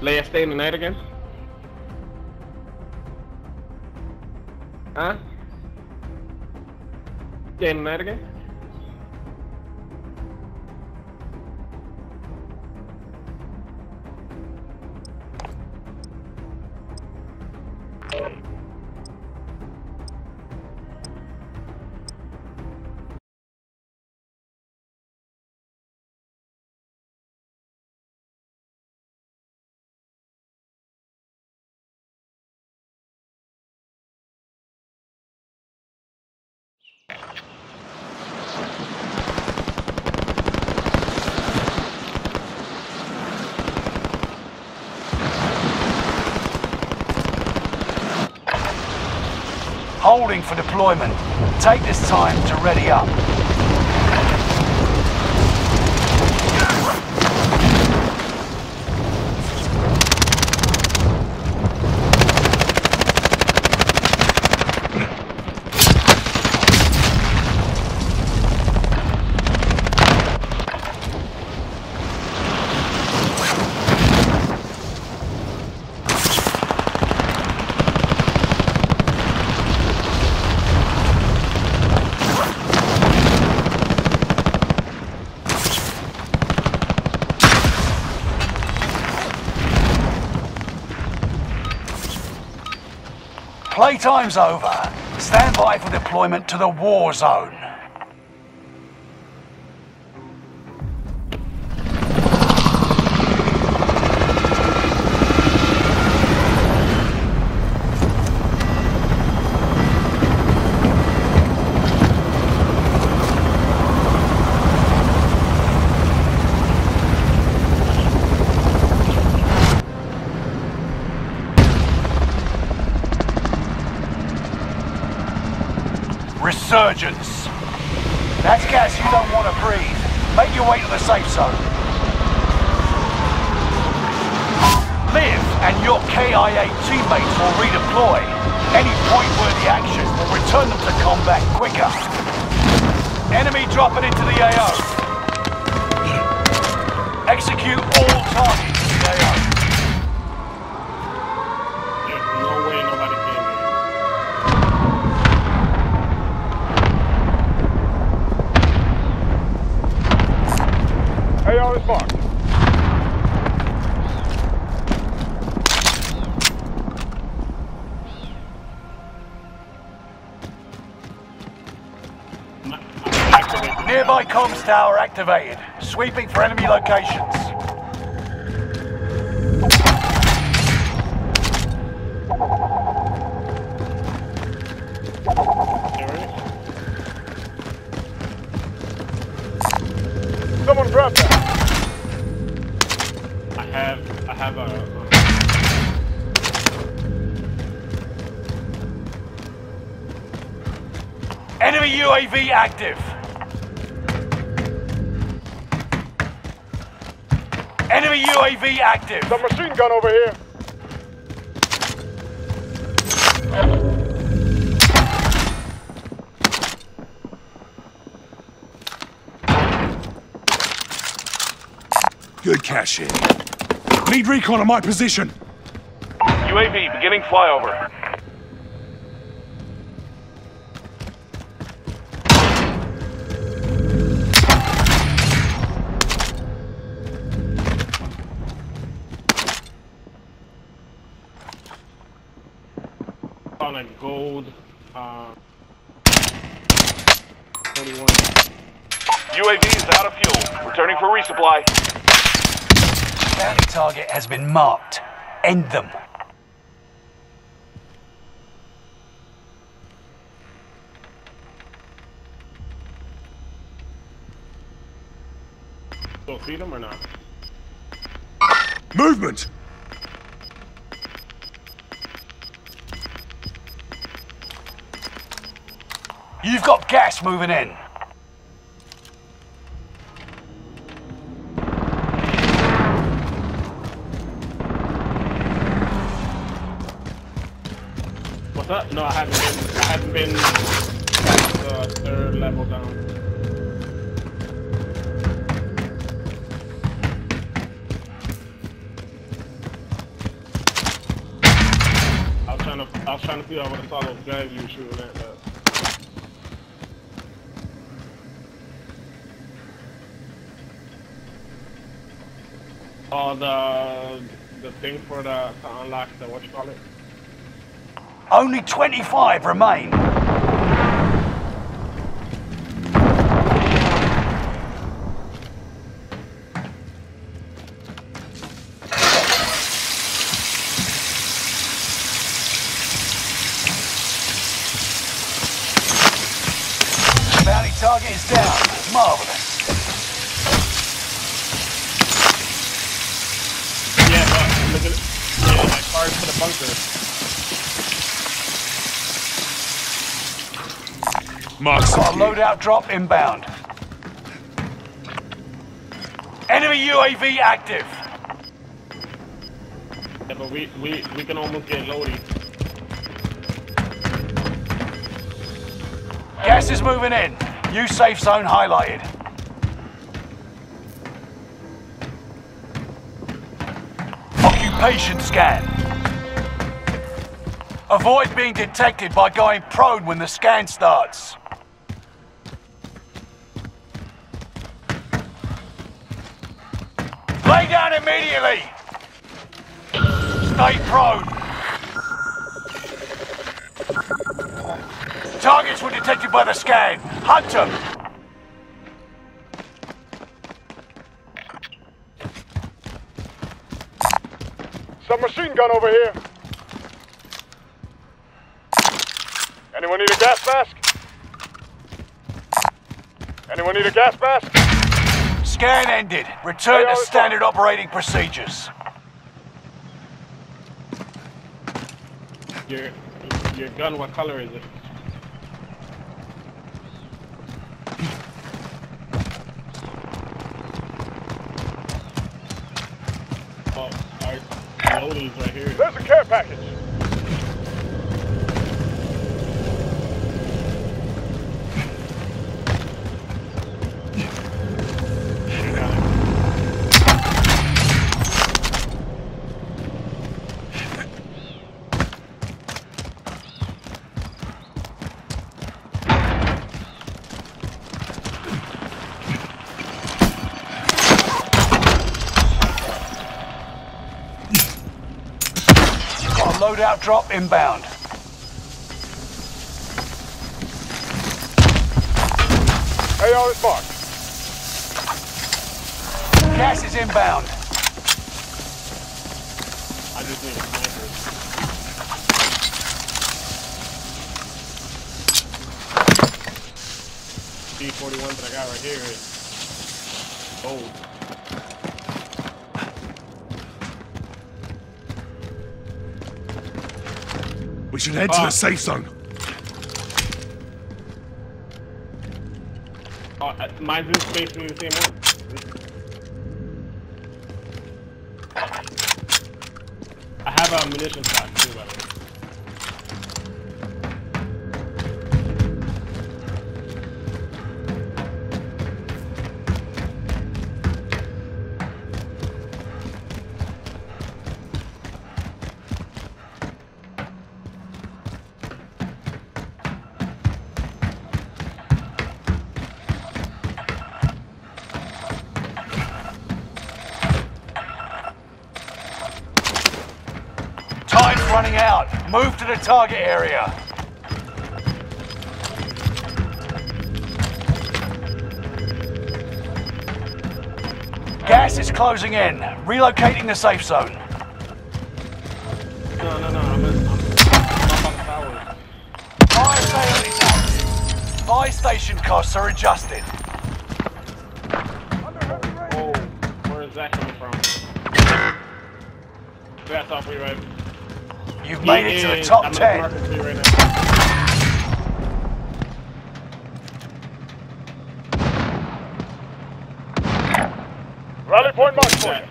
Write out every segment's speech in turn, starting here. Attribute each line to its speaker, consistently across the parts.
Speaker 1: Leia, stay in the night again? Huh? Stay in the night again?
Speaker 2: Holding for deployment. Take this time to ready up. Playtime's over. Stand by for deployment to the war zone. Resurgence. That's gas you don't want to breathe. Make your way to the safe zone. Live and your KIA teammates will redeploy. Any point-worthy action will return them to combat quicker. Enemy dropping into the AO. Execute all targets Nearby comms tower activated. Sweeping for enemy locations. Enemy UAV active. Enemy UAV active.
Speaker 3: The machine gun over here.
Speaker 4: Good cash in. Need recon on my position.
Speaker 2: UAV beginning flyover. Resupply. Bounty target has been marked. End them.
Speaker 1: So feed them or not?
Speaker 4: Movement!
Speaker 2: You've got gas moving in.
Speaker 1: No, I haven't been. I haven't been the third level down. I was trying to. I was trying to figure out what the all those guns you shooting at. that. Oh, the the thing for the to unlock the what you call it?
Speaker 2: Only 25 remain. Bounty target is down. Marvelous.
Speaker 1: Yeah, but look at it. Yeah, that car's for the bunker.
Speaker 4: Mark
Speaker 2: Got
Speaker 4: secure.
Speaker 2: loadout drop inbound. Enemy UAV active.
Speaker 1: Yeah, but we we we can almost get loaded.
Speaker 2: Gas is moving in. New safe zone highlighted. Occupation scan. Avoid being detected by going prone when the scan starts. Lay down immediately. Stay prone. Targets were detected by the scan. Hunt them.
Speaker 3: Submachine gun over here. Anyone need a gas mask? Anyone need a gas mask?
Speaker 2: Scan ended. Return to standard operating procedures.
Speaker 1: Your your gun, what color is it? Oh, alright. Loading's right here.
Speaker 3: There's a care package.
Speaker 2: Loadout drop inbound.
Speaker 3: AR is marked.
Speaker 2: Gas is inbound.
Speaker 1: I just need a sniper. C41 that I got right here is gold.
Speaker 4: We should head to
Speaker 1: Ah.
Speaker 4: the safe zone.
Speaker 1: Oh, mine's is basically the same one.
Speaker 2: Running out. Move to the target area. Gas is closing in. Relocating the safe zone.
Speaker 1: No, no, no. I'm, in, I'm, I'm up on the tower.
Speaker 2: Fire sale is active. Fire station costs are adjusted.
Speaker 1: Oh, where is that coming from? That's off me right.
Speaker 2: You've made it to the top
Speaker 1: I'm
Speaker 2: 10.
Speaker 1: marking to you right.
Speaker 3: Rally point marked for you.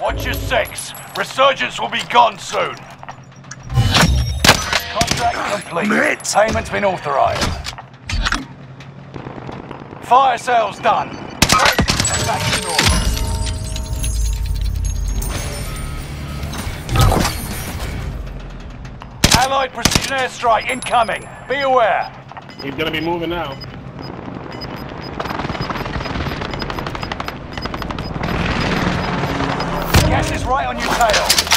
Speaker 2: Watch your six. Resurgence will be gone soon. Complete.
Speaker 4: Mate.
Speaker 2: Payment's been authorized. Fire sales done. Back to normal. Allied precision airstrike incoming. Be aware.
Speaker 1: He's gonna be moving now.
Speaker 2: Gas is right on your tail.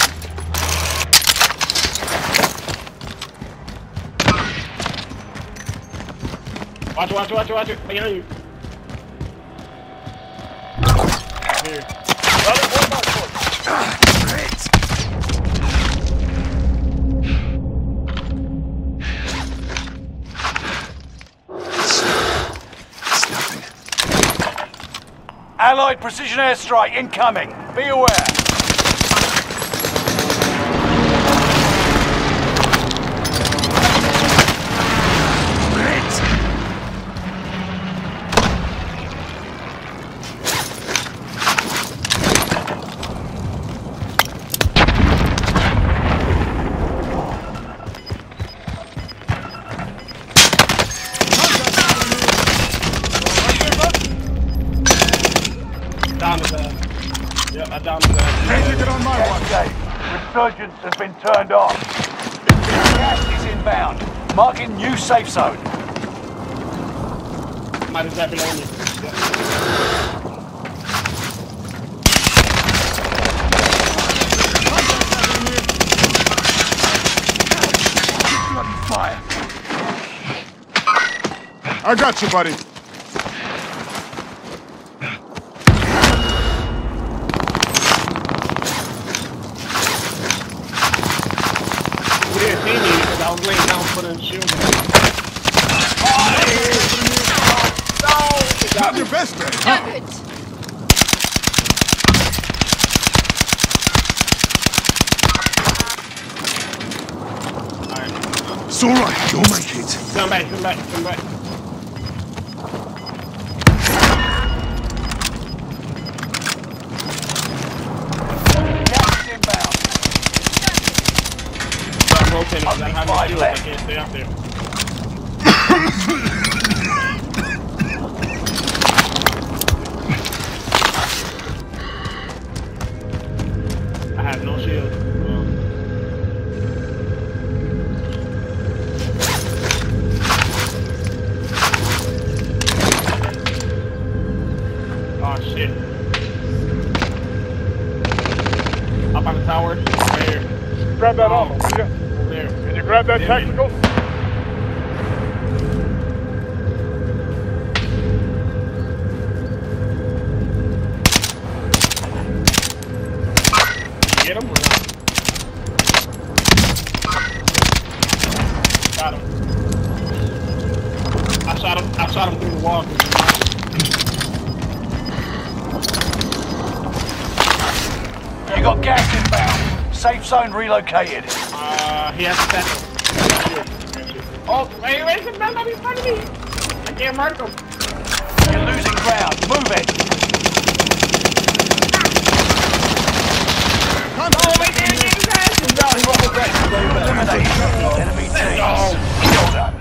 Speaker 1: Watch it, watch it, watch it, watch it. Behind you. Here.
Speaker 3: For you.
Speaker 4: It's nothing.
Speaker 2: Allied precision airstrike incoming. Be aware.
Speaker 1: Down his ass. Yeah, I downed his ass.
Speaker 4: Take it on my watch.
Speaker 2: Escape. Resurgence has been turned on. Gas is inbound. Marking new safe zone.
Speaker 1: Might as well below me. Yeah.
Speaker 4: Bloody fire. I got you, buddy.
Speaker 1: We didn't see me because I was laying down putting the shield on.
Speaker 4: Not your best day, huh?
Speaker 5: Damn it!
Speaker 1: Alright.
Speaker 4: It's all right. You'll make it.
Speaker 1: Come back, come back, come back. I'm rotating. I stay up there. I have no shield.
Speaker 3: Grab that you? Can you grab that tactical?
Speaker 1: Get him? Got him. I shot him. I shot him through the wall.
Speaker 2: Safe zone relocated.
Speaker 1: Uh, he has a. Oh, wait, wait, there's a man in front of me. I can't mark him.
Speaker 2: You're losing ground. Move it.
Speaker 1: Come on, oh, we're getting passes. Eliminate enemy teams. Shoulder. Oh.